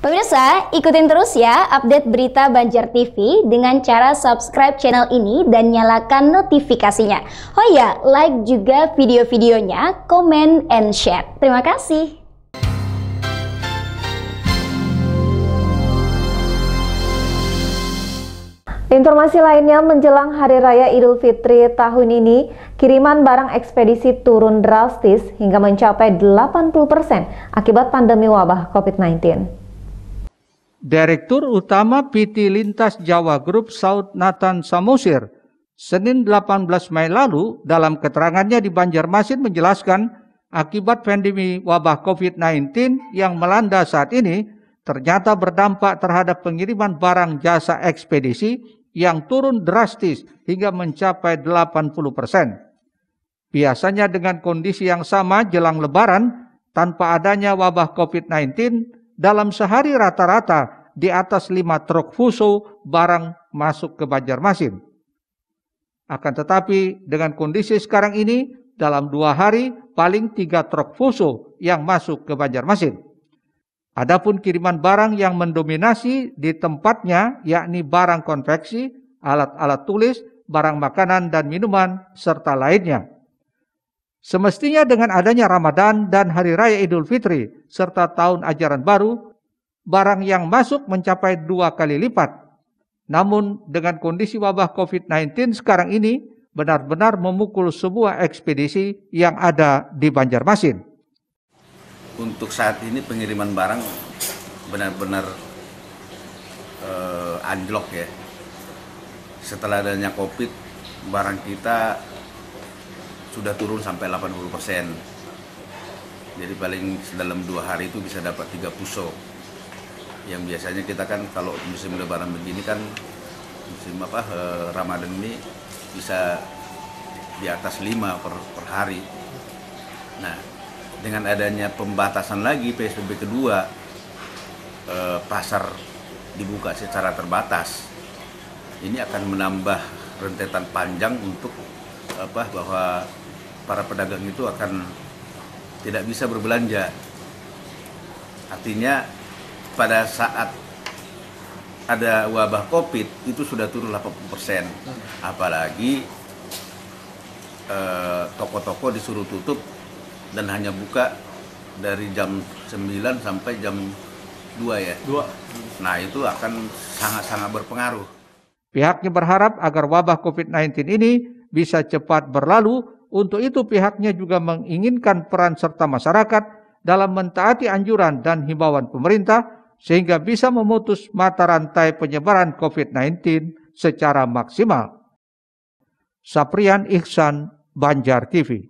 Pemirsa, ikutin terus ya update berita Banjar TV dengan cara subscribe channel ini dan nyalakan notifikasinya. Oh ya, like juga video-videonya, comment and share. Terima kasih. Informasi lainnya menjelang Hari Raya Idul Fitri tahun ini, kiriman barang ekspedisi turun drastis hingga mencapai 80% akibat pandemi wabah COVID-19. Direktur Utama PT Lintas Jawa Group Saud Nathan Samosir, Senin 18 Mei lalu dalam keterangannya di Banjarmasin menjelaskan akibat pandemi wabah COVID-19 yang melanda saat ini ternyata berdampak terhadap pengiriman barang jasa ekspedisi yang turun drastis hingga mencapai 80 persen. Biasanya dengan kondisi yang sama jelang lebaran, tanpa adanya wabah COVID-19, dalam sehari rata-rata di atas lima truk fuso barang masuk ke Banjarmasin. Akan tetapi dengan kondisi sekarang ini dalam dua hari paling tiga truk fuso yang masuk ke Banjarmasin. Adapun kiriman barang yang mendominasi di tempatnya yakni barang konveksi, alat-alat tulis, barang makanan dan minuman, serta lainnya. Semestinya dengan adanya Ramadan dan Hari Raya Idul Fitri serta tahun ajaran baru, barang yang masuk mencapai dua kali lipat. Namun dengan kondisi wabah COVID-19 sekarang ini benar-benar memukul sebuah ekspedisi yang ada di Banjarmasin. Untuk saat ini pengiriman barang benar-benar uh, anjlok ya. Setelah adanya COVID, barang kita sudah turun sampai 80 persen. Jadi paling dalam dua hari itu bisa dapat tiga puso. Yang biasanya kita kan kalau musim lebaran begini kan musim apa eh, Ramadan ini bisa di atas lima per, per hari. Nah, dengan adanya pembatasan lagi PSBB kedua, eh, pasar dibuka secara terbatas. Ini akan menambah rentetan panjang untuk apa bahwa para pedagang itu akan tidak bisa berbelanja. Artinya pada saat ada wabah Covid itu sudah turun 80%. Apalagi eh, toko-toko disuruh tutup dan hanya buka dari jam 9 sampai jam 2 ya. 2. Nah, itu akan sangat-sangat berpengaruh. Pihaknya berharap agar wabah COVID-19 ini bisa cepat berlalu untuk itu pihaknya juga menginginkan peran serta masyarakat dalam mentaati anjuran dan himbauan pemerintah sehingga bisa memutus mata rantai penyebaran COVID-19 secara maksimal. Saprian Ihsan, Banjar TV